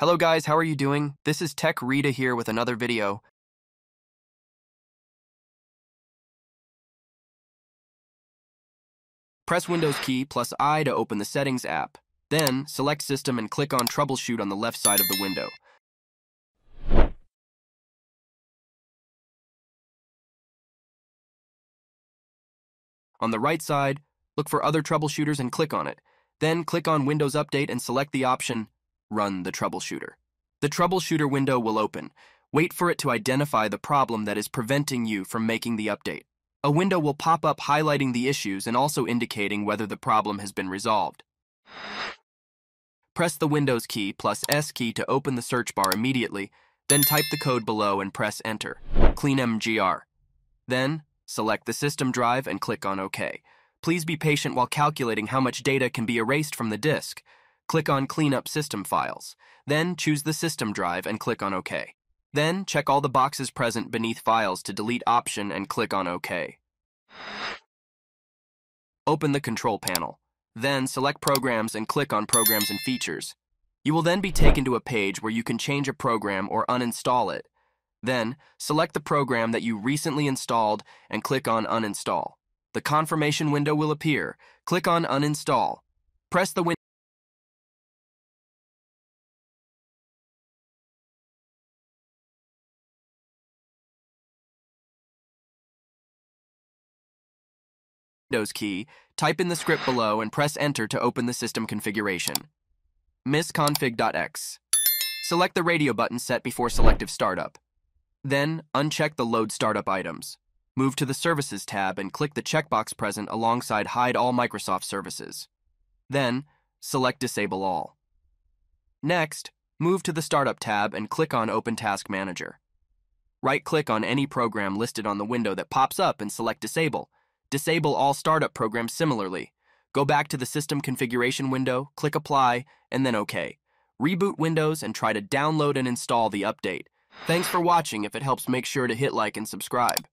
Hello guys, how are you doing? This is Tech Reda here with another video. Press Windows key plus I to open the Settings app. Then, select System and click on Troubleshoot on the left side of the window. On the right side, look for other troubleshooters and click on it. Then click on Windows Update and select the option Run the troubleshooter. The troubleshooter window will open. Wait for it to identify the problem that is preventing you from making the update. A window will pop up highlighting the issues and also indicating whether the problem has been resolved. Press the Windows key plus S key to open the search bar immediately, then type the code below and press Enter. Clean MGR. Then, select the system drive and click on OK. Please be patient while calculating how much data can be erased from the disk. Click on Clean up System Files. Then choose the system drive and click on OK. Then check all the boxes present beneath Files to delete option and click on OK. Open the control panel. Then select Programs and click on Programs and Features. You will then be taken to a page where you can change a program or uninstall it. Then, select the program that you recently installed and click on Uninstall. The confirmation window will appear. Click on Uninstall. Press the window Windows key, type in the script below and press Enter to open the system configuration. msconfig.exe. Select the radio button set before selective startup. Then, uncheck the Load Startup items. Move to the Services tab and click the checkbox present alongside Hide All Microsoft Services. Then, select Disable All. Next, move to the Startup tab and click on Open Task Manager. Right-click on any program listed on the window that pops up and select Disable, Disable all startup programs similarly. Go back to the system configuration window, click Apply, and then OK. Reboot Windows and try to download and install the update. Thanks for watching. If it helps, make sure to hit like and subscribe.